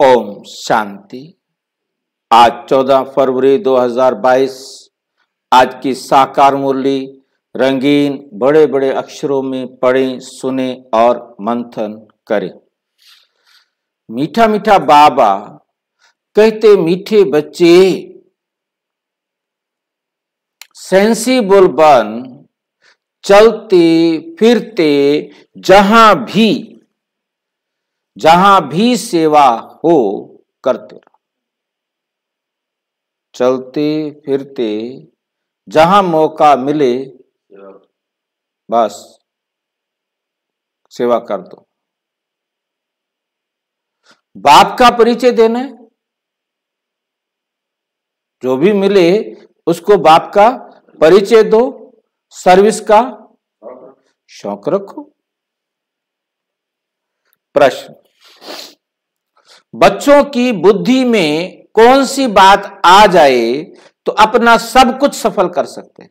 ओम शांति। आज 14 फरवरी 2022 आज की साकार मुरली रंगीन बड़े बड़े अक्षरों में पढ़ें, सुने और मंथन करें। मीठा मीठा बाबा कहते मीठे बच्चे सेंसिबल बन चलते फिरते जहाँ भी जहाँ भी सेवा हो करते रहो चलते फिरते जहाँ मौका मिले, बस सेवा कर दो। बाप का परिचय देना जो भी मिले, उसको बाप का परिचय दो, सर्विस का शौक रखो। प्रश्न। बच्चों की बुद्धि में कौन सी बात आ जाए तो अपना सब कुछ सफल कर सकते हैं।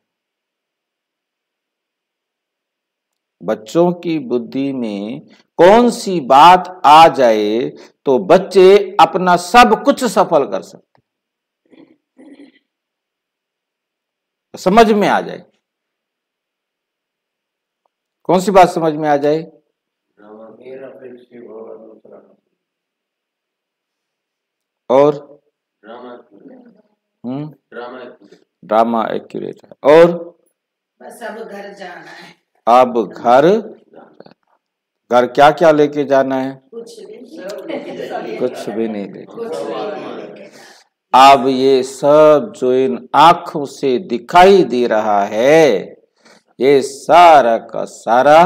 बच्चों की बुद्धि में कौन सी बात आ जाए तो बच्चे अपना सब कुछ सफल कर सकते समझ में आ जाए। कौन सी बात समझ में आ जाए? और हम्म? ड्रामा एक्यूरेट है। और बस अब घर जाना है। अब घर? घर क्या क्या लेके जाना है। कुछ भी नहीं कुछ भी नहीं लेके कुछ भी नहीं लेके अब ये सब जो इन आँखों से दिखाई दे रहा है ये सारा का सारा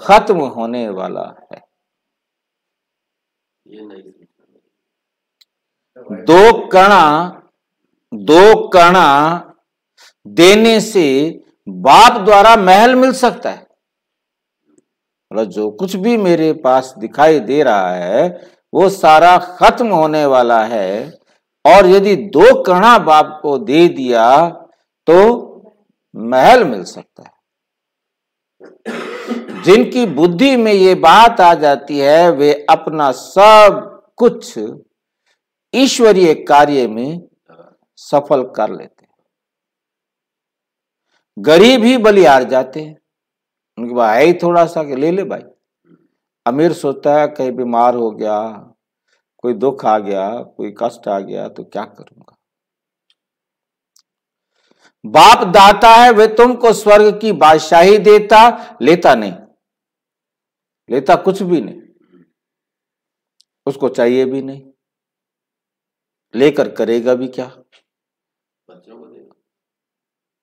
खत्म होने वाला है। दो कणा दो कणा देने से बाप द्वारा महल मिल सकता है। मतलब जो कुछ भी मेरे पास दिखाई दे रहा है, वो सारा खत्म होने वाला है। और यदि दो कणा बाप को दे दिया तो महल मिल सकता है। जिनकी बुद्धि में ये बात आ जाती है, वे अपना सब कुछ ईश्वरीय कार्य में सफल कर लेते हैं। गरीब ही बलियार जाते हैं। उनके पास है ही थोड़ा सा कि ले ले भाई। अमीर सोचता है, कहीं बीमार हो गया, कोई दुख आ गया, कोई कष्ट आ गया तो क्या करूँगा? बाप दाता है, वे तुमको स्वर्ग की बादशाही देता, लेता नहीं। लेता कुछ भी नहीं। उसको चाहिए भी नहीं। लेकर करेगा भी क्या? बच्चों को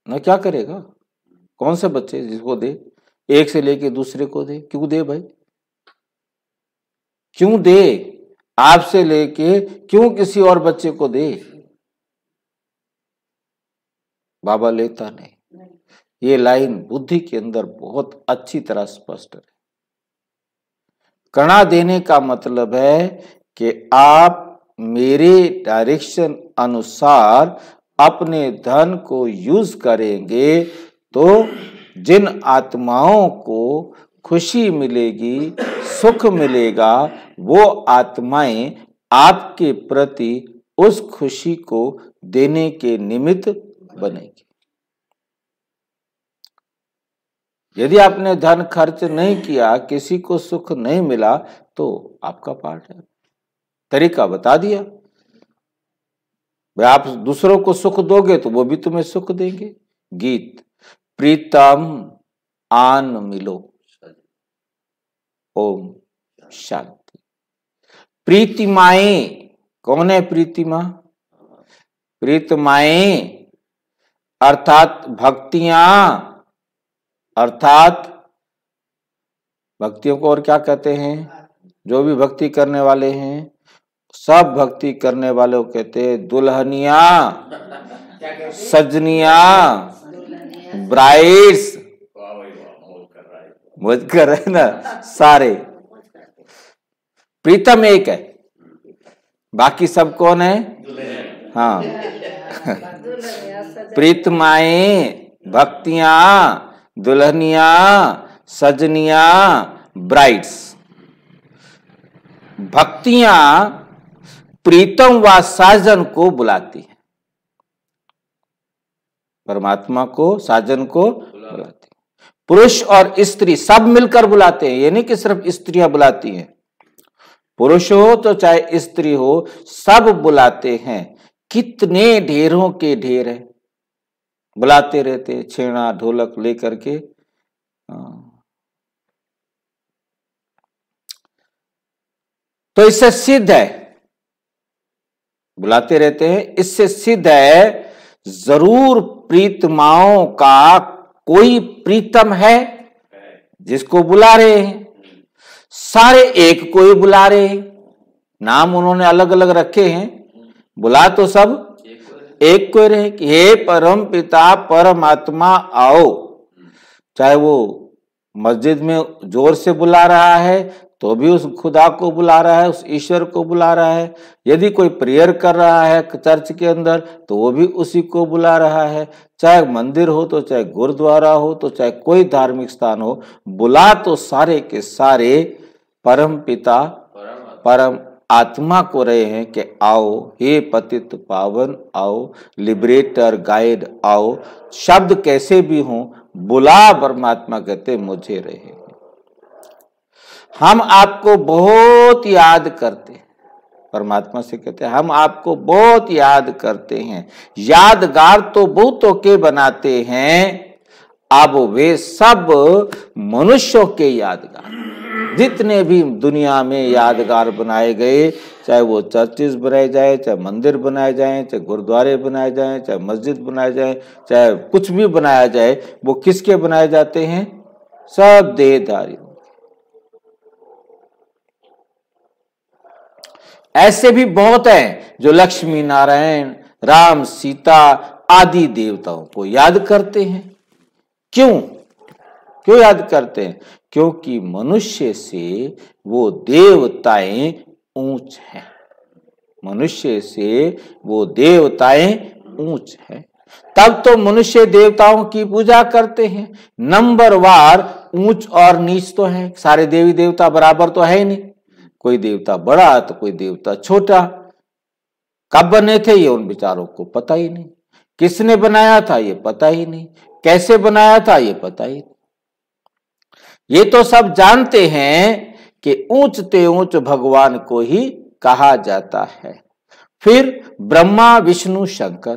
ना क्या करेगा? कौन से बच्चे जिसको दे? एक से लेके दूसरे को दे? क्यों दे भाई? क्यों दे? आपसे लेके क्यों किसी और बच्चे को दे? बाबा लेता नहीं। ये लाइन बुद्धि के अंदर बहुत अच्छी तरह स्पष्ट है। कणा देने का मतलब है कि आप मेरे डायरेक्शन अनुसार अपने धन को यूज़ करेंगे तो जिन आत्माओं को खुशी मिलेगी, सुख मिलेगा, वो आत्माएँ आपके प्रति उस खुशी को देने के निमित्त बनेगी। यदि आपने धन खर्च नहीं किया, किसी को सुख नहीं मिला तो आपका पार्ट है। तरीका बता दिया। आप दूसरों को सुख दोगे तो वो भी तुम्हें सुख देंगे। गीत, प्रीतम आन मिलो ओम शांति। प्रीतिमाएँ, कौन है प्रीतिमा? प्रीतमाएँ, अर्थात भक्तियाँ, अर्थात भक्तियों को और क्या कहते हैं? जो भी भक्ति करने वाले हैं सब भक्ति करने वाले कहते दुल्हनिया, सजनिया, ब्राइड्स। मौज कर रहे ना, सारे। प्रीतम एक है। बाकी सब कौन है? हाँ। प्रीतमाएँ भक्तियाँ, दुल्हनिया, सजनिया, ब्राइड्स। भक्तियाँ प्रीतम व साजन को बुलाती है। परमात्मा को साजन को बुलाती है। पुरुष और स्त्री सब मिलकर बुलाते हैं ये नहीं कि सिर्फ़ स्त्रियाँ बुलाती हैं। पुरुष हो तो चाहे स्त्री हो सब बुलाते हैं। कितने ढेरों के ढेर है। बुलाते रहते छेड़ा ढोलक लेकर के। तो इससे सिद्ध है बुलाते रहते हैं। इससे सिद्ध है, ज़रूर प्रीतमाओं का कोई प्रीतम है जिसको बुला रहे हैं। सारे एक को ही बुला रहे हैं। नाम उन्होंने अलग अलग रखे हैं। बुला तो सब एक को रहे कि हे परम पिता, परमात्मा आओ। चाहे वो मस्जिद में ज़ोर से बुला रहा है तो भी उस खुदा को बुला रहा है, उस ईश्वर को बुला रहा है। यदि कोई प्रेयर कर रहा है चर्च के अंदर तो वो भी उसी को बुला रहा है। चाहे मंदिर हो तो चाहे गुरुद्वारा हो तो चाहे कोई धार्मिक स्थान हो, बुला तो सारे के सारे परम पिता, परम आत्मा को रहे हैं कि आओ, हे पतित पावन, आओ लिबरेटर गाइड आओ। शब्द कैसे भी हो, बुला परमात्मा कहते मुझे रहे। हम आपको बहुत याद करते हैं। परमात्मा से कहते हैं, हम आपको बहुत याद करते हैं। यादगार तो बहुतों के बनाते हैं, अब वे सब मनुष्यों के यादगार। जितने भी दुनिया में यादगार बनाए गए, चाहे वो चर्चेज बनाए जाए, चाहे मंदिर बनाए जाए, चाहे गुरुद्वारे बनाए जाए, चाहे मस्जिद बनाए जाए, चाहे कुछ भी बनाया जाए, वो किसके बनाए जाते हैं? सब देहधारी ऐसे भी बहुत हैं जो लक्ष्मी नारायण, राम, सीता आदि देवताओं को याद करते हैं। क्यों? क्यों याद करते हैं? क्योंकि मनुष्य से वो देवताएँ ऊंच हैं। मनुष्य से वो देवताएँ ऊंच हैं। तब तो मनुष्य देवताओं की पूजा करते हैं। नंबर वार ऊंच और नीच तो है। सारे देवी देवता बराबर तो है ही नहीं। कोई देवता बड़ा तो कोई देवता छोटा कब बने थे ये उन विचारों को पता ही नहीं। किसने बनाया था ये पता ही नहीं। कैसे बनाया था ये पता ही नहीं। ये तो सब जानते हैं कि ऊंचते ऊंच भगवान को ही कहा जाता है। फिर ब्रह्मा, विष्णु, शंकर,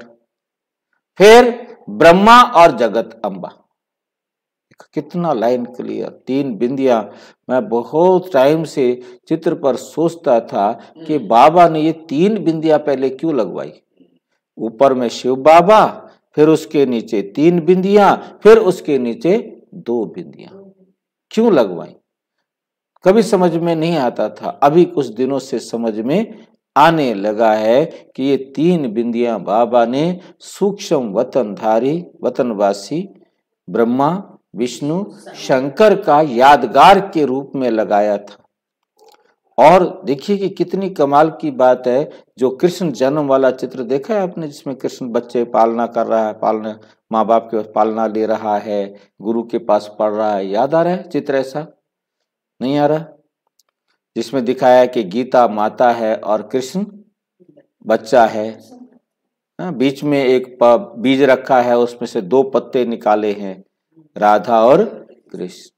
फिर ब्रह्मा और जगत अंबा। कितना लाइन क्लियर तीन बिंदिया। मैं बहुत टाइम से चित्र पर सोचता था कि बाबा ने ये तीन बिंदिया पहले क्यों लगवाई? ऊपर में शिव बाबा फिर उसके नीचे तीन बिंदिया फिर उसके नीचे दो बिंदिया। क्यों लगवाई? कभी समझ में नहीं आता था। अभी कुछ दिनों से समझ में आने लगा है कि ये तीन बिंदिया बाबा ने सूक्ष्म वतनधारी वतनवासी ब्रह्मा विष्णु शंकर का यादगार के रूप में लगाया था। और देखिए कि कितनी कमाल की बात है जो कृष्ण जन्म वाला चित्र देखा है आपने जिसमें कृष्ण बच्चे पालना कर रहा है पालना माँ बाप के पालना ले रहा है गुरु के पास पढ़ रहा है। याद आ रहा है चित्र ऐसा? नहीं आ रहा? जिसमें दिखाया कि गीता माता है और कृष्ण बच्चा है। हाँ, बीच में एक बीज रखा है उसमें से दो पत्ते निकाले हैं। राधा और कृष्ण।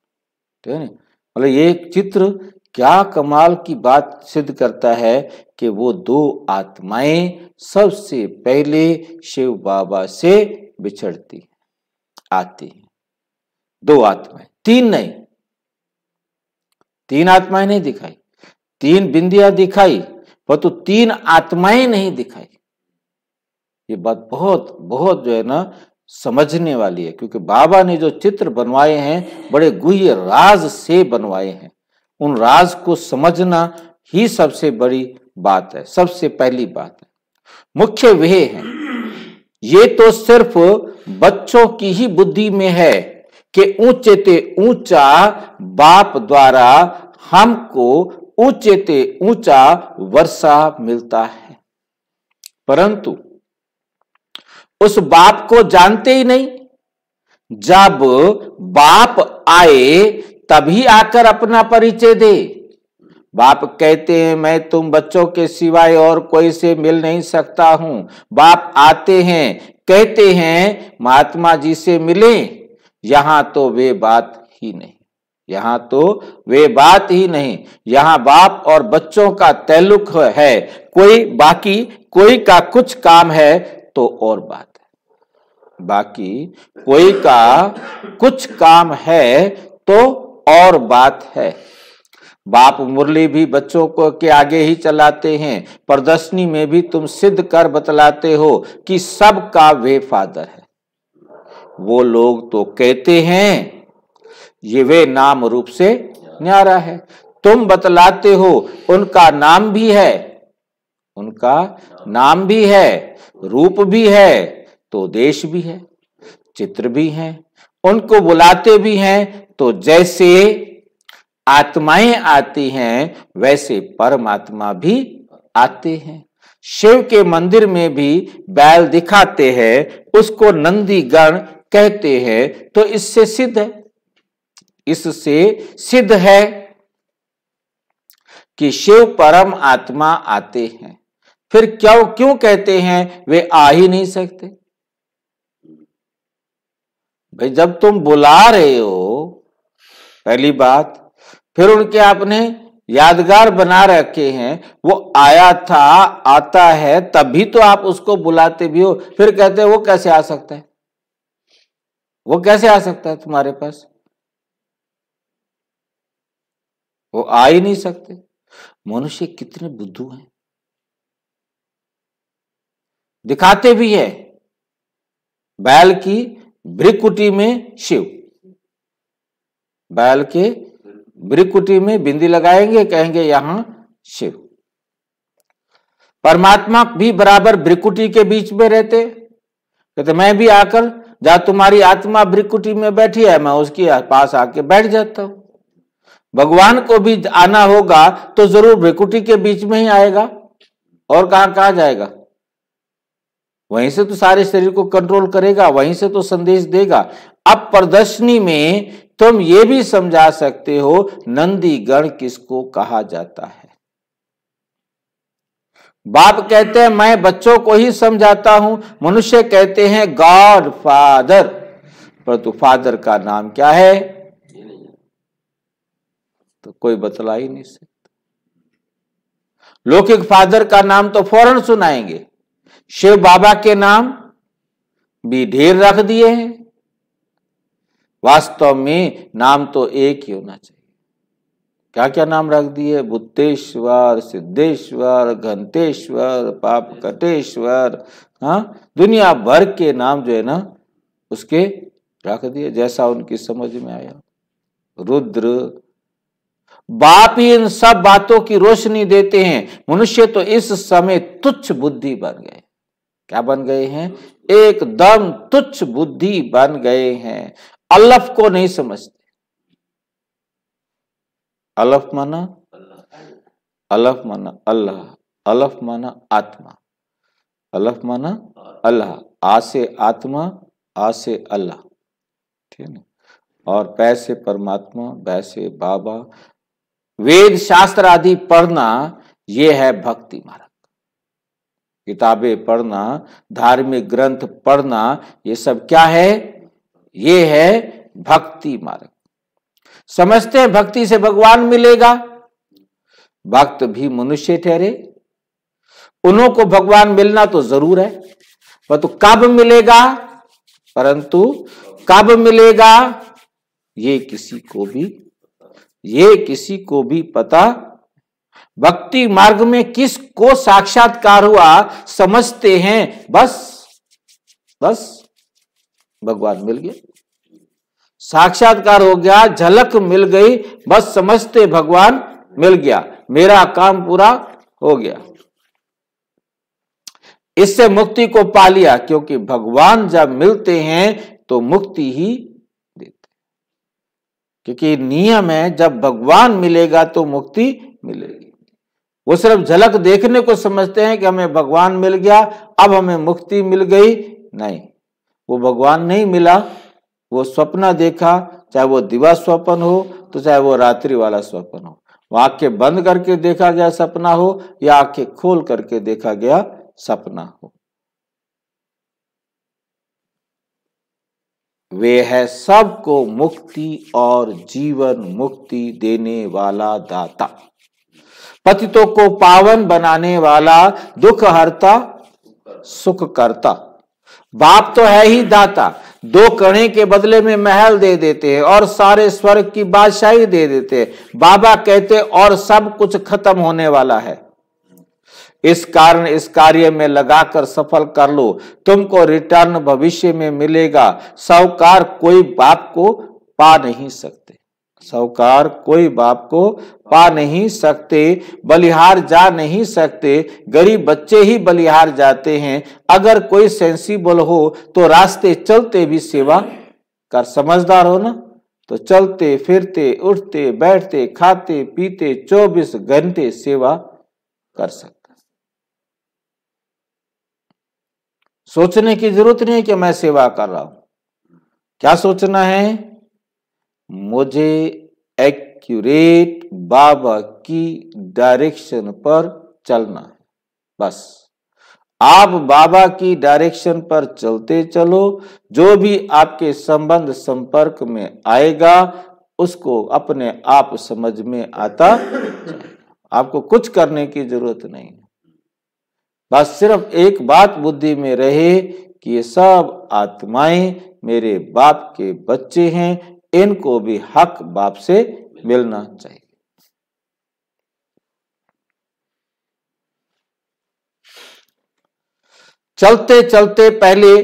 ठीक है ना? मतलब ये चित्र क्या कमाल की बात सिद्ध करता है कि वो दो आत्माएँ सबसे पहले शिव बाबा से बिछड़ती आती हैं। दो आत्माएँ, तीन नहीं। तीन आत्माएँ नहीं दिखाई, तीन बिंदिया दिखाई पर तो तीन आत्माएँ नहीं दिखाई। ये बात बहुत बहुत जो है ना समझने वाली है, क्योंकि बाबा ने जो चित्र बनवाए हैं, बड़े गुह्य राज से बनवाए हैं। उन राज को समझना ही सबसे बड़ी बात है, सबसे पहली बात है। मुख्य वे है, ये तो सिर्फ़ बच्चों की ही बुद्धि में है कि ऊँचे ते ऊँचा बाप द्वारा हमको ऊँचे ते ऊँचा वर्षा मिलता है। परंतु उस बाप को जानते ही नहीं। जब बाप आए, तभी आकर अपना परिचय दे। बाप कहते हैं, मैं तुम बच्चों के सिवाय और कोई से मिल नहीं सकता हूँ। बाप आते हैं, कहते हैं, महात्मा जी से मिले। यहाँ तो वे बात ही नहीं। यहाँ तो वे बात ही नहीं। यहाँ बाप और बच्चों का तैलुक है। कोई बाकी, कोई का कुछ काम है। तो और बात है। बाकी कोई का कुछ काम है तो और बात है। बाप मुरली भी बच्चों को के आगे ही चलाते हैं। प्रदर्शनी में भी तुम सिद्ध कर बतलाते हो कि सबका वे फादर है। वो लोग तो कहते हैं, ये वे नाम रूप से न्यारा है। तुम बतलाते हो, उनका नाम भी है, उनका नाम भी है रूप भी है तो देश भी है, चित्र भी है, उनको बुलाते भी हैं तो जैसे आत्माएँ आती हैं, वैसे परमात्मा भी आते हैं। शिव के मंदिर में भी बैल दिखाते हैं, उसको नंदी गण कहते हैं तो इससे सिद्ध है। इससे सिद्ध है कि शिव परम आत्मा आते हैं। फिर क्यों क्यों कहते हैं, वे आ ही नहीं सकते? भाई, जब तुम बुला रहे हो, पहली बात, फिर उनके आपने यादगार बना रखे हैं, वो आया था, आता है, तभी तो आप उसको बुलाते भी हो, फिर कहते हैं, वो कैसे आ सकता है? वो कैसे आ सकता है तुम्हारे पास? वो आ ही नहीं सकते। मनुष्य कितने बुद्धू हैं। दिखाते भी है। बैल की भ्रिकुटी में शिव। बैल के भ्रिकुटी में बिंदी लगाएँगे, कहेंगे यहाँ शिव। परमात्मा भी बराबर ब्रिकुटी के बीच में रहते। कहते, मैं भी आकर जहाँ तुम्हारी आत्मा ब्रिकुटी में बैठी है, मैं उसके पास आके बैठ जाता हूँ। भगवान को भी आना होगा तो ज़रूर भ्रिकुटी के बीच में ही आएगा। और कहा कहा जाएगा? वहीं से तो सारे शरीर को कंट्रोल करेगा, वहीं से तो संदेश देगा। अब प्रदर्शनी में तुम ये भी समझा सकते हो नंदी गण किसको कहा जाता है। बाप कहते हैं, मैं बच्चों को ही समझाता हूँ। मनुष्य कहते हैं गॉड फादर परंतु फादर का नाम क्या है? तो कोई बतला ही नहीं सकता। लौकिक फादर का नाम तो फ़ौरन सुनाएँगे। शिव बाबा के नाम भी ढेर रख दिए हैं। वास्तव में नाम तो एक ही होना चाहिए। क्या क्या नाम रख दिए? बुद्धेश्वर, सिद्धेश्वर घंतेश्वर पाप कटेश्वर हाँ? दुनिया भर के नाम जो है ना, उसके रख दिए, जैसा उनकी समझ में आया। रुद्र, बाप ही इन सब बातों की रोशनी देते हैं। मनुष्य तो इस समय तुच्छ बुद्धि बन गए। क्या बन गए हैं? एकदम तुच्छ बुद्धि बन गए हैं। अलफ को नहीं समझते। अलफ माना? अलफ माना अल्लाह। अलफ माना आत्मा। अलफ माना अल्लाह। आ से आत्मा, आ से अल्लाह। ठीक है और पैसे परमात्मा वैसे बाबा। वेद शास्त्र आदि पढ़ना यह है भक्ति मार्ग। किताबें पढ़ना, धार्मिक ग्रंथ पढ़ना, ये सब क्या है? ये है भक्ति मार्ग। समझते हैं भक्ति से भगवान मिलेगा। भक्त भी मनुष्य ठहरे। उन्हों को भगवान मिलना तो ज़रूर है तो कब मिलेगा? परंतु कब मिलेगा? ये किसी को भी, ये किसी को भी पता भक्ति मार्ग में किस को साक्षात्कार हुआ? समझते हैं। बस बस, भगवान मिल गया साक्षात्कार हो गया, झलक मिल गई, बस समझते भगवान मिल गया। मेरा काम पूरा हो गया। इससे मुक्ति को पा लिया, क्योंकि भगवान जब मिलते हैं तो मुक्ति ही देते क्योंकि नियम है, जब भगवान मिलेगा तो मुक्ति मिलेगी। वो सिर्फ़ झलक देखने को समझते हैं कि हमें भगवान मिल गया, अब हमें मुक्ति मिल गई। नहीं, वो भगवान नहीं मिला। वो स्वप्न देखा, चाहे वो दिवा स्वप्न हो तो चाहे वो रात्रि वाला स्वप्न हो। वो आँखें बंद करके देखा गया सपना हो, या आँखें खोल करके देखा गया सपना हो। वे है सबको मुक्ति और जीवन मुक्ति देने वाला दाता। पतितों को पावन बनाने वाला दुख हरता, सुख करता। बाप तो है ही दाता, दो कणे के बदले में महल दे देते हैं और सारे स्वर्ग की बादशाही दे देते हैं। बाबा कहते और सब कुछ खत्म होने वाला है। इस कारण इस कार्य में लगाकर सफल कर लो। तुमको रिटर्न भविष्य में मिलेगा। साहूकार कोई बाप को पा नहीं सकते। साहूकार कोई बाप को पा नहीं सकते, बलिहार जा नहीं सकते। गरीब बच्चे ही बलिहार जाते हैं। अगर कोई सेंसिबल हो तो रास्ते चलते भी सेवा कर। समझदार हो ना? तो चलते, फिरते, उठते, बैठते, खाते, पीते 24 घंटे सेवा कर सकते। सोचने की ज़रूरत नहीं है कि मैं सेवा कर रहा हूँ। क्या सोचना है? मुझे एक्यूरेट बाबा की डायरेक्शन पर चलना है। बस। आप बाबा की डायरेक्शन पर चलते चलो, जो भी आपके संबंध संपर्क में आएगा, उसको अपने आप समझ में आता आपको कुछ करने की ज़रूरत नहीं। बस सिर्फ़ एक बात बुद्धि में रहे कि ये सब आत्माएँ मेरे बाप के बच्चे हैं इनको भी हक बाप से मिलना चाहिए। चलते चलते पहले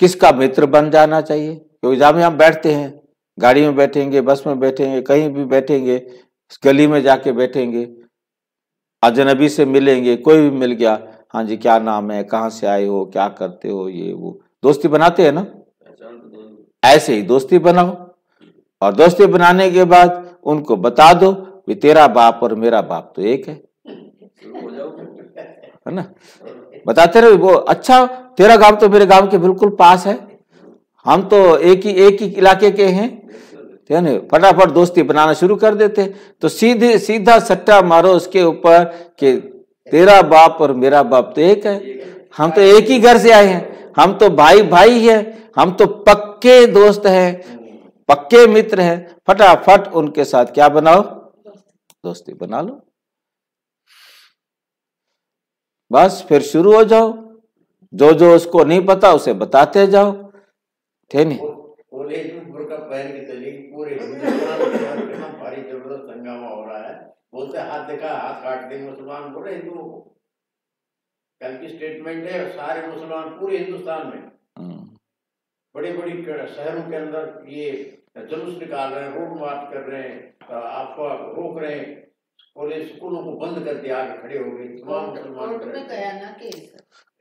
किसका मित्र बन जाना चाहिए? क्योंकि जहाँ हम बैठते हैं गाड़ी में बैठेंगे बस में बैठेंगे कहीं भी बैठेंगे गली में जाके बैठेंगे अजनबी से मिलेंगे कोई भी मिल गया हाँ जी क्या नाम है कहाँ से आए हो क्या करते हो ये वो दोस्ती बनाते हैं ना? ऐसे ही दोस्ती बनाओ। और दोस्ती बनाने के बाद उनको बता दो कि तेरा बाप और मेरा बाप तो एक है। है ना? बताते रहे, वो अच्छा तेरा गाँव तो मेरे गाँव के बिल्कुल पास है। हम तो एक ही एक ही इलाके के हैं। है ना फटाफट दोस्ती बनाना शुरू कर देते। तो सीधे, सीधा सट्टा मारो उसके ऊपर कि तेरा बाप और मेरा बाप तो एक है। हम तो एक ही घर से आए हैं। हम तो भाई भाई है। हम तो पक्के दोस्त हैं। पक्के मित्र हैं फटाफट उनके साथ क्या बनाओ? दोस्ती बना लो। बस फिर शुरू हो जाओ। जो जो उसको नहीं पता उसे बताते जाओ। थे नहीं? हो है। बोलते हाथ देखा हाथ काट देंगे मुसलमान बोले हिंदुओं को। कल की स्टेटमेंट है सारे मुसलमान पूरे हिंदुस्तान में। हम्म। बड़ी बड़ी शहरों के अंदर ये जुलूस निकाल रहे हैं रोड मार्च कर रहे हैं आपको रोक रहे हैं बोले स्कूलों को बंद कर दिया आगे खड़े हो गए तमाम मुसलमान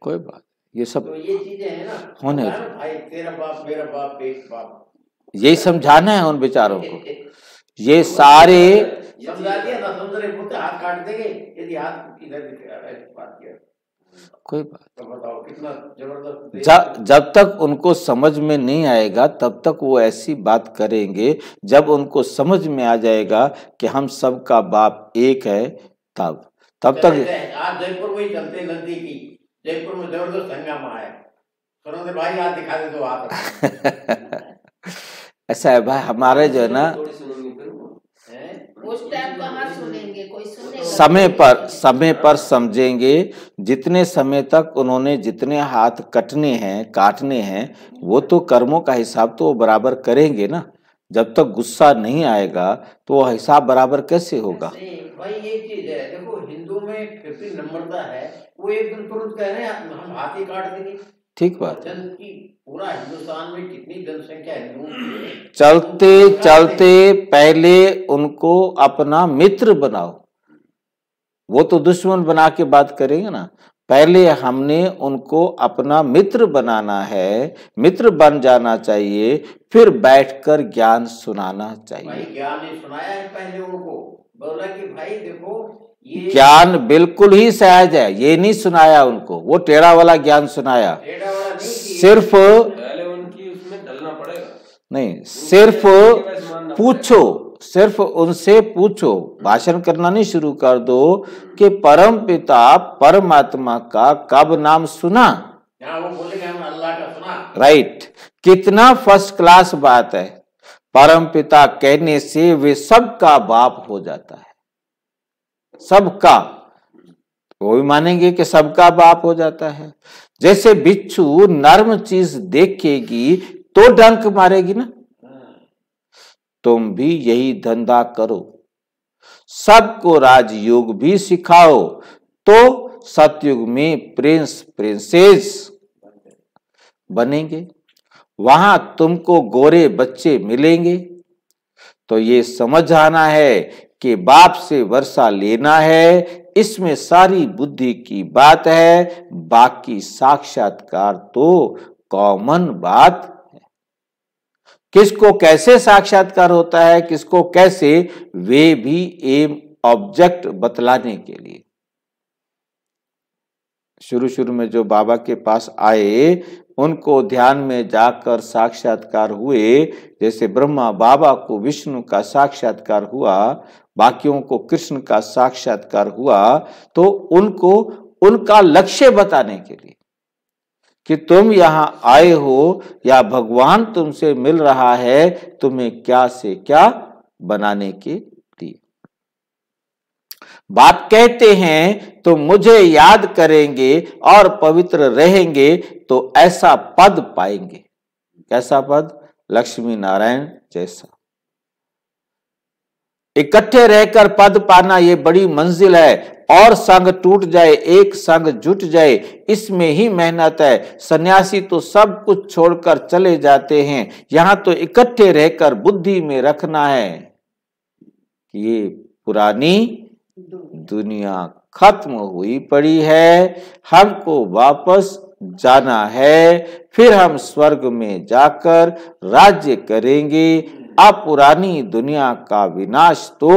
कोई बात ये सब तो ये चीज़ें है ना। होने भाई तेरा बाप मेरा बाप एक बाप। यही समझाना है उन बेचारों को। ये सारे समझा दिया ना तो हाथ काट देंगे यदि हाथ इधर बात किया। कोई बात तो जब तक उनको समझ में नहीं आएगा तब तक वो ऐसी बात करेंगे जब उनको समझ में आ जाएगा कि हम सबका बाप एक है तब तब तक आज जयपुर में ही चलते नजदीकी जयपुर में ज़बरदस्त हंगामा है। भाई हाथ दिखा दे दो हाथ ऐसा है भाई हमारे जो है ना उस टाइम कहाँ सुनेंगे कोई समय पर समय पर समझेंगे। जितने समय तक उन्होंने जितने हाथ कटने हैं काटने हैं वो तो कर्मों का हिसाब तो वो बराबर करेंगे ना। जब तक गुस्सा नहीं आएगा तो वो हिसाब बराबर कैसे होगा? भाई ये चीज़ है। देखो हिंदू में नम्रता है वो एक दिन तुरंत कह रहे हैं हम हाथ ही काट देंगे। ठीक बात। पूरा हिंदुस्तान में कितनी जनसंख्या हिंदुओं चलते चलते पहले उनको अपना मित्र बनाओ। वो तो दुश्मन बना के बात करेंगे ना। पहले हमने उनको अपना मित्र बनाना है मित्र बन जाना चाहिए फिर बैठकर ज्ञान सुनाना चाहिए। ज्ञान सुनाया है पहले उनको। बोला कि भाई देखो ज्ञान बिल्कुल ही सहज है ये नहीं सुनाया उनको। वो टेढ़ा वाला ज्ञान सुनाया। सिर्फ़ नहीं सिर्फ़ पूछो। सिर्फ़ उनसे पूछो भाषण करना नहीं शुरू कर दो कि परम पिता परमात्मा का कब नाम सुना? यहाँ वो बोले कि हमने अल्लाह का सुना। राइट कितना फ़र्स्ट क्लास बात है। परम पिता कहने से वे सबका बाप हो जाता है। सबका। वो भी मानेंगे कि सबका बाप हो जाता है। जैसे बिच्छू नर्म चीज़ देखेगी तो डंक मारेगी ना। तुम भी यही धंधा करो। सबको राजयोग भी सिखाओ तो सतयुग में प्रिंस प्रिंसेस बनेंगे। वहाँ तुमको गोरे बच्चे मिलेंगे। तो ये समझ आना है कि बाप से वर्षा लेना है, इसमें सारी बुद्धि की बात है, बाकी साक्षात्कार तो कॉमन बात किसको कैसे साक्षात्कार होता है, किसको कैसे, वे भी एम ऑब्जेक्ट बतलाने के लिए। शुरू शुरू में जो बाबा के पास आए, उनको ध्यान में जाकर साक्षात्कार हुए। जैसे ब्रह्मा बाबा को विष्णु का साक्षात्कार हुआ, बाकियों को कृष्ण का साक्षात्कार हुआ तो उनको उनका लक्ष्य बताने के लिए। कि तुम यहाँ आए हो या भगवान तुमसे मिल रहा है, तुम्हें क्या से क्या बनाने के लिए बाप कहते हैं तो मुझे याद करेंगे और पवित्र रहेंगे तो ऐसा पद पाएँगे। कैसा पद? लक्ष्मी नारायण जैसा। इकट्ठे रहकर पद पाना ये बड़ी मंजिल है। और संग टूट जाए, एक संग जुट जाए, इसमें ही मेहनत है। सन्यासी तो सब कुछ छोड़कर चले जाते हैं। यहाँ तो इकट्ठे रहकर बुद्धि में रखना है कि ये पुरानी दुनिया खत्म हुई पड़ी है। हमको वापस जाना है। फिर हम स्वर्ग में जाकर राज्य करेंगे। अब पुरानी दुनिया का विनाश तो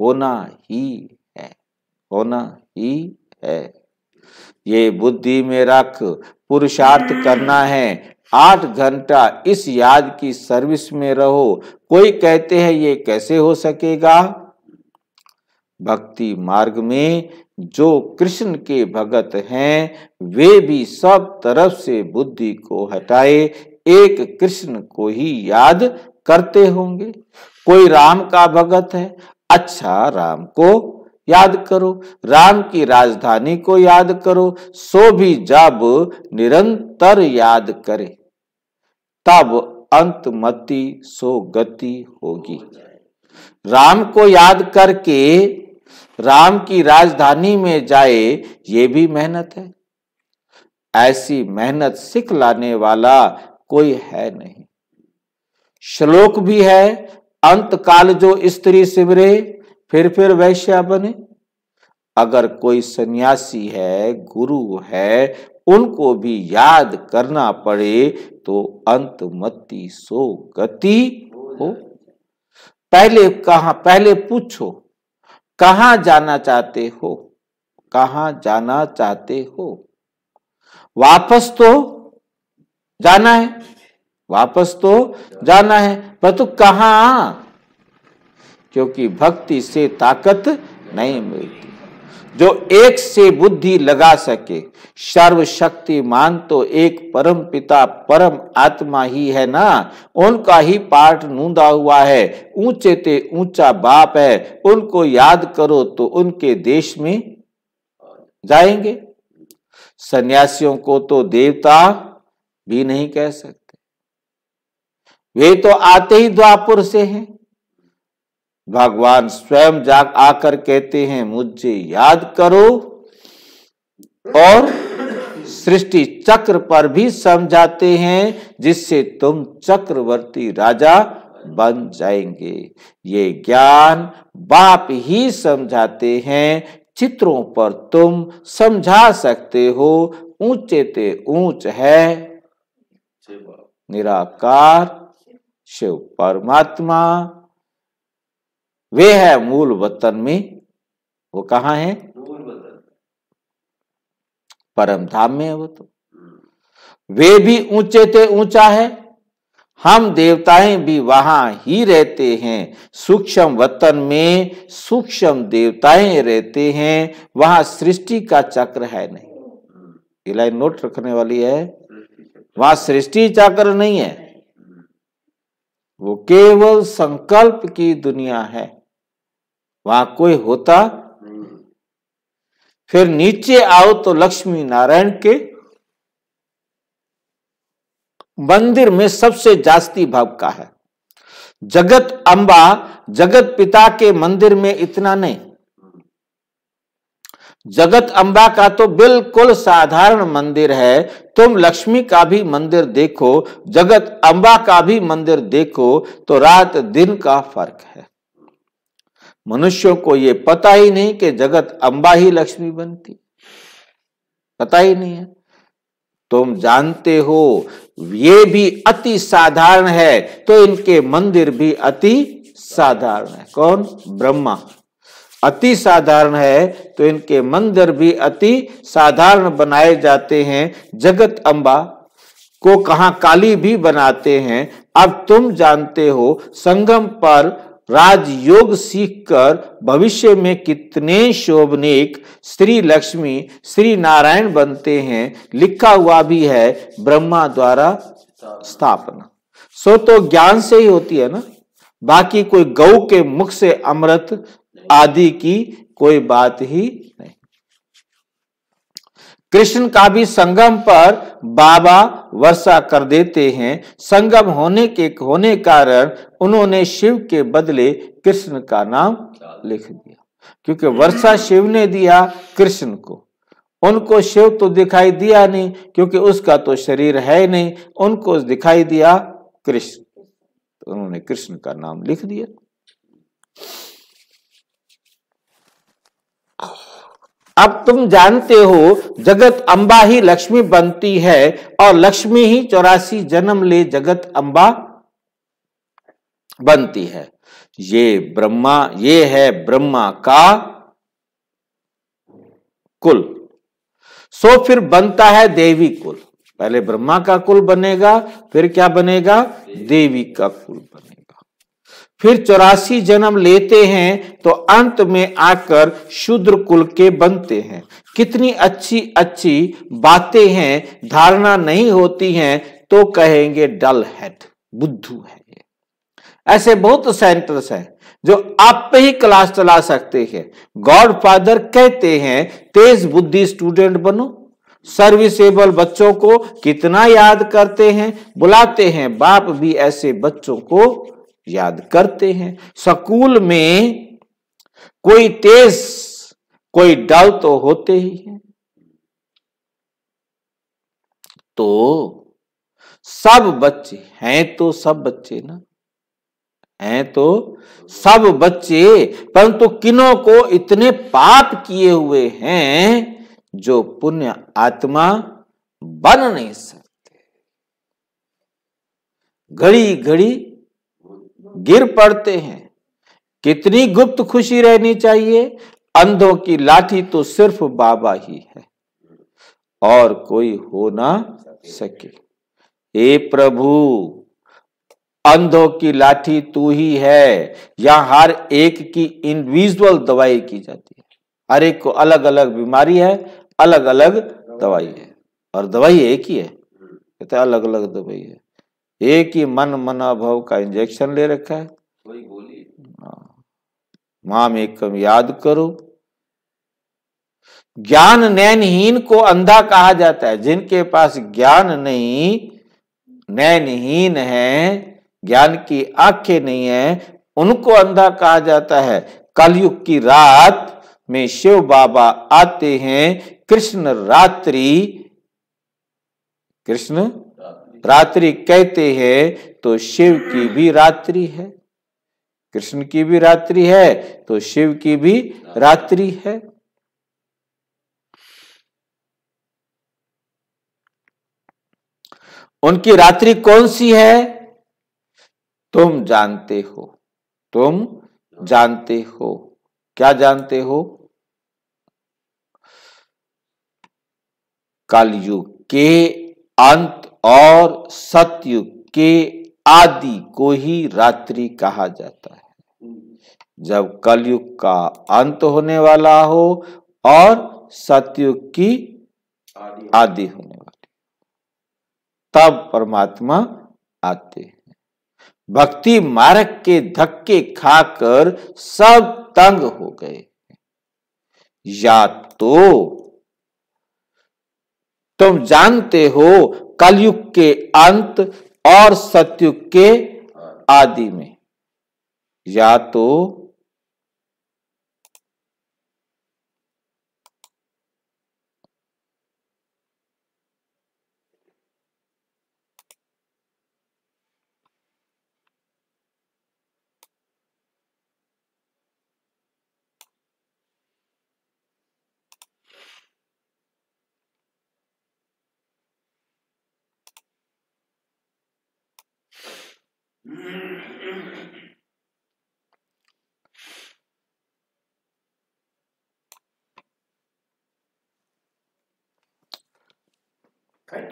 होना ही है होना ही है। ये बुद्धि में रख, पुरुषार्थ करना है। आठ घंटा इस याद की सर्विस में रहो। कोई कहते हैं, ये कैसे हो सकेगा? भक्ति मार्ग में जो कृष्ण के भगत हैं, वे भी सब तरफ़ से बुद्धि को हटाए, एक कृष्ण को ही याद करते होंगे। कोई राम का भगत है अच्छा राम को याद करो। राम की राजधानी को याद करो। सो भी जब निरंतर याद करे, तब अंत मति सो गति होगी। राम को याद करके राम की राजधानी में जाए, ये भी मेहनत है। ऐसी मेहनत सिख लाने वाला कोई है नहीं। श्लोक भी है अंत काल जो स्त्री सिमरे फिर फिर वैश्या बने। अगर कोई सन्यासी है, गुरु है, उनको भी याद करना पड़े तो अंत मती सो गति हो। पहले कहा, पहले पूछो, कहा जाना चाहते हो? कहा जाना चाहते हो? वापस तो जाना है। वापस तो जाना है। पर तू कहा? क्योंकि भक्ति से ताकत नहीं मिलती। जो एक से बुद्धि लगा सके, सर्वशक्तिमान तो एक परम पिता, परम आत्मा ही है ना? उनका ही पाठ नूंदा हुआ है। ऊँचे ते ऊँचा बाप है। उनको याद करो तो उनके देश में जाएँगे। सन्यासियों को तो देवता भी नहीं कह सकते। वे तो आते ही द्वापुर से हैं। भगवान स्वयं जाग आकर कहते हैं, मुझे याद करो। और सृष्टि चक्र पर भी समझाते हैं, जिससे तुम चक्रवर्ती राजा बन जाएँगे। ये ज्ञान बाप ही समझाते हैं, चित्रों पर तुम समझा सकते हो, ऊँचे ते ऊंच है। निराकार शिव परमात्मा। वे है मूल वतन में। वो कहा है? परम धाम में है वो तो। वे भी ऊँचे ते ऊँचा है। हम देवताएँ भी वहाँ ही रहते हैं। सूक्ष्म वतन में सूक्ष्म देवताएँ रहते हैं। वहाँ सृष्टि का चक्र है नहीं। ये लाइन नोट रखने वाली है। वहाँ सृष्टि चक्र नहीं है। वो केवल संकल्प की दुनिया है। वहाँ कोई होता फिर नीचे आओ तो लक्ष्मी नारायण के मंदिर में सबसे जास्ती भाव का है। जगत अंबा, जगत पिता के मंदिर में इतना नहीं। जगत अंबा का तो बिल्कुल साधारण मंदिर है। तुम लक्ष्मी का भी मंदिर देखो, जगत अंबा का भी मंदिर देखो तो रात दिन का फ़र्क है। मनुष्यों को यह पता ही नहीं कि जगत अंबा ही लक्ष्मी बनती। पता ही नहीं है। तुम जानते हो, ये भी अति साधारण है तो इनके मंदिर भी अति साधारण है। कौन? ब्रह्मा। अति साधारण है तो इनके मंदिर भी अति साधारण बनाए जाते हैं जगत अंबा को कहा काली भी बनाते हैं। अब तुम जानते हो, संगम पर राजयोग सीखकर भविष्य में कितने शोभनिक श्री लक्ष्मी श्री नारायण बनते हैं, लिखा हुआ भी है ब्रह्मा द्वारा स्थापना। सो तो ज्ञान से ही होती है ना। बाकी कोई गौ के मुख से अमृत आदि की कोई बात ही कृष्ण का भी संगम पर बाबा वर्षा कर देते हैं। संगम होने के, होने कारण उन्होंने शिव के बदले कृष्ण का नाम लिख दिया। क्योंकि वर्षा शिव ने दिया कृष्ण को। उनको शिव तो दिखाई दिया नहीं, क्योंकि उसका तो शरीर है नहीं। उनको दिखाई दिया कृष्ण। तो उन्होंने कृष्ण का नाम लिख दिया। अब तुम जानते हो, जगत अंबा ही लक्ष्मी बनती है और लक्ष्मी ही चौरासी जन्म ले जगत अंबा बनती है। ये ब्रह्मा, ये है ब्रह्मा का कुल। सो फिर बनता है देवी कुल। पहले ब्रह्मा का कुल बनेगा, फिर क्या बनेगा? देवी का कुल बनेगा। फिर चौरासी जन्म लेते हैं तो अंत में आकर शूद्र कुल के बनते हैं। कितनी अच्छी अच्छी बातें हैं, धारणा नहीं होती हैं तो कहेंगे डल हेड बुद्धू है ऐसे बहुत सेंटर्स हैं, जो आप पे ही क्लास चला सकते हैं। गॉड फादर कहते हैं, तेज बुद्धि स्टूडेंट बनो। सर्विसेबल बच्चों को कितना याद करते हैं, बुलाते हैं, बाप भी ऐसे बच्चों को याद करते हैं। स्कूल में कोई तेज, कोई डल तो होते ही हैं। तो सब बच्चे, हैं तो सब बच्चे ना? हैं तो सब बच्चे, परंतु किनों को इतने पाप किए हुए हैं जो पुण्य आत्मा बन नहीं सकते? घड़ी घड़ी गिर पड़ते हैं। कितनी गुप्त खुशी रहनी चाहिए? अंधों की लाठी तो सिर्फ़ बाबा ही है। और कोई हो ना सके। हे प्रभु, अंधों की लाठी तू ही है। यहाँ हर एक की इंडिविजुअल दवाई की जाती है। हर एक को अलग अलग बीमारी है अलग अलग दवाई है। और दवाई एक ही है। कहते अलग अलग दवाई है। एक ही मन मना भाव का इंजेक्शन ले रखा है। हाँ। माम एकम याद करो। ज्ञान नैनहीन को अंधा कहा जाता है। जिनके पास ज्ञान नहीं नैनहीन है ज्ञान की आँखें नहीं है उनको अंधा कहा जाता है। कलयुग की रात में शिव बाबा आते हैं। कृष्ण रात्रि कृष्ण रात्रि कहते हैं तो शिव की भी रात्रि है। कृष्ण की भी रात्रि है तो शिव की भी रात्रि है। उनकी रात्रि कौन सी है? तुम जानते हो। तुम जानते हो। क्या जानते हो? कलयुग के अंत और सत्युग के आदि को ही रात्रि कहा जाता है। जब कलयुग का अंत होने वाला हो और सतयुग की आदि होने वाली तब परमात्मा आते हैं। भक्ति मार्ग के धक्के खाकर सब तंग हो गए या तो तुम जानते हो कलयुग के अंत और सतयुग के आदि में। या तो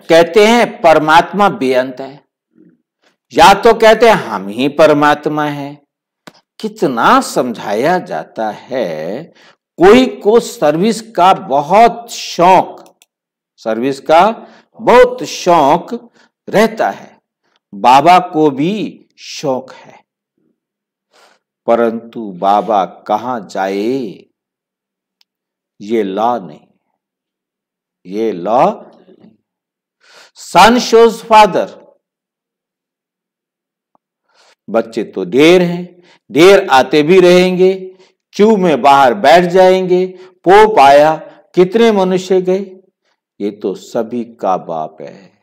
कहते हैं परमात्मा बेअंत है। या तो कहते हैं हम ही परमात्मा है। कितना समझाया जाता है, कोई को सर्विस का बहुत शौक, सर्विस का बहुत शौक रहता है। बाबा को भी शौक है। परंतु बाबा कहाँ जाए? ये लॉ नहीं। ये लॉ सन शोज़ फादर बच्चे तो ढेर हैं। ढेर आते भी रहेंगे। क्यू में बाहर बैठ जाएँगे? पोप आया। कितने मनुष्य गए? ये तो सभी का बाप है।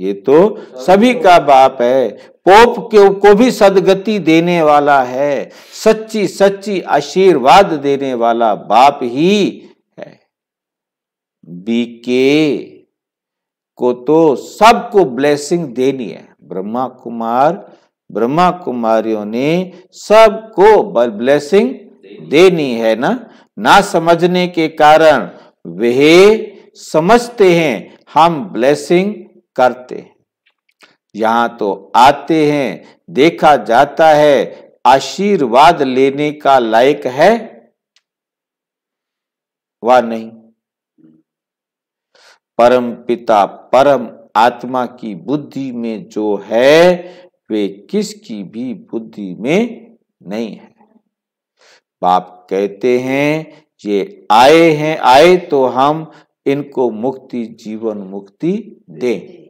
ये तो सभी का बाप है। पोप के को भी सदगति देने वाला है। सच्ची सच्ची आशीर्वाद देने वाला बाप ही है। बीके को तो सबको ब्लेसिंग देनी है। ब्रह्मा कुमार, ब्रह्मा कुमारियों ने सबको ब्लेसिंग देनी है ना? ना समझने के कारण, वे समझते हैं, हम ब्लेसिंग करते। हैं यहाँ तो आते हैं, देखा जाता है, आशीर्वाद लेने का लायक है व नहीं? परम पिता, परम आत्मा की बुद्धि में जो है, वे किसकी भी बुद्धि में नहीं है। बाप कहते हैं, ये आए हैं, आए तो हम इनको मुक्ति, जीवन मुक्ति दें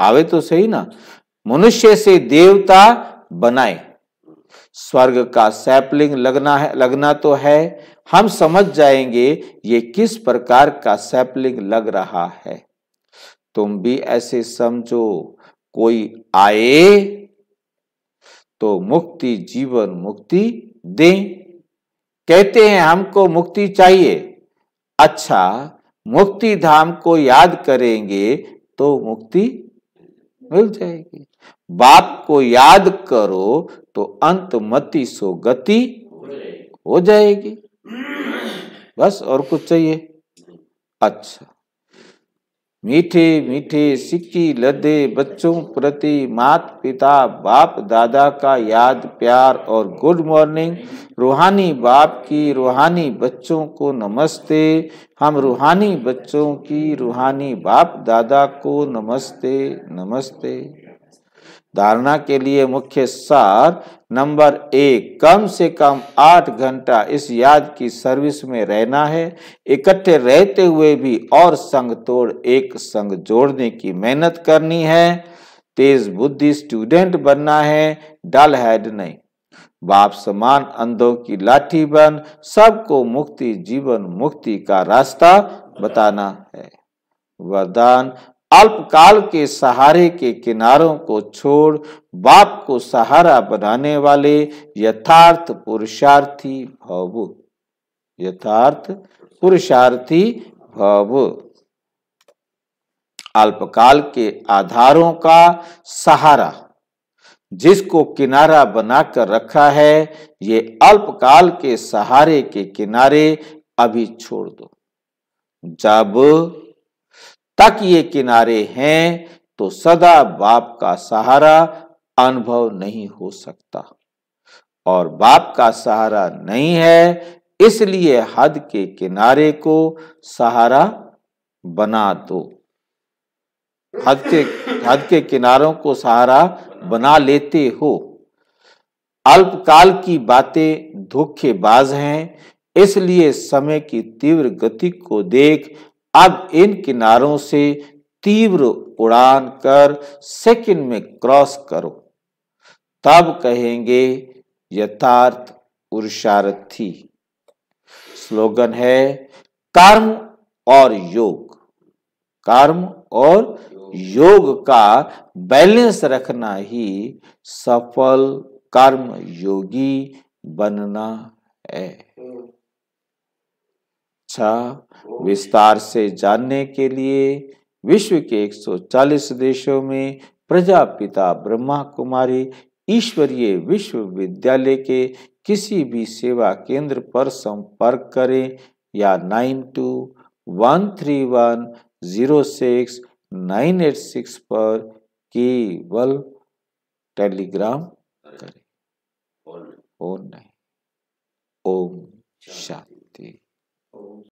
आवे तो सही ना मनुष्य से देवता बनाए स्वर्ग का सैपलिंग लगना है लगना तो है हम समझ जाएँगे ये किस प्रकार का सैपलिंग लग रहा है तुम भी ऐसे समझो कोई आए तो मुक्ति जीवन मुक्ति दे कहते हैं हमको मुक्ति चाहिए अच्छा मुक्ति धाम को याद करेंगे तो मुक्ति मिल जाएगी। बाप को याद करो तो अंत मति सो गति हो जाएगी। बस और कुछ चाहिए? अच्छा। मीठे मीठे सिक्की लदे बच्चों प्रति मात पिता बाप दादा का याद, प्यार और गुड मॉर्निंग। रूहानी बाप की रूहानी बच्चों को नमस्ते। हम रूहानी बच्चों की रूहानी बाप दादा को नमस्ते नमस्ते। धारणा के लिए मुख्य सार नंबर एक, कम से कम आठ घंटा इस याद की सर्विस में रहना है। इकट्ठे रहते हुए भी और संग तोड़, एक संग जोड़ने की मेहनत करनी है। तेज बुद्धि स्टूडेंट बनना है डल हेड नहीं। बाप समान अंधों की लाठी बन, सबको मुक्ति, जीवन मुक्ति का रास्ता बताना है। वरदान अल्पकाल के सहारे के किनारों को छोड़ बाप को सहारा बनाने वाले यथार्थ पुरुषार्थी भव। यथार्थ पुरुषार्थी भव। अल्पकाल के आधारों का सहारा जिसको किनारा बनाकर रखा है, ये अल्पकाल के सहारे के किनारे अभी छोड़ दो। जब तक ये किनारे हैं तो सदा बाप का सहारा अनुभव नहीं हो सकता। और बाप का सहारा नहीं है, इसलिए हद के किनारे को सहारा बना दो। हद के हद के किनारों को सहारा बना लेते हो। अल्पकाल की बातें धोखेबाज हैं, इसलिए समय की तीव्र गति को देख अब इन किनारों से तीव्र उड़ान कर सेकंड में क्रॉस करो। तब कहेंगे, यथार्थ पुरुषार्थी स्लोगन है, कर्म और योग। कर्म और योग का बैलेंस रखना ही सफल कर्म योगी बनना है। अच्छा विस्तार से जानने के लिए विश्व के 140 देशों में प्रजापिता ब्रह्मा कुमारी ईश्वरीय विश्वविद्यालय के किसी भी सेवा केंद्र पर संपर्क करें या nine two one three one zero six nine eight six पर केवल टेलीग्राम करें। और नहीं। ओम शांति। goals.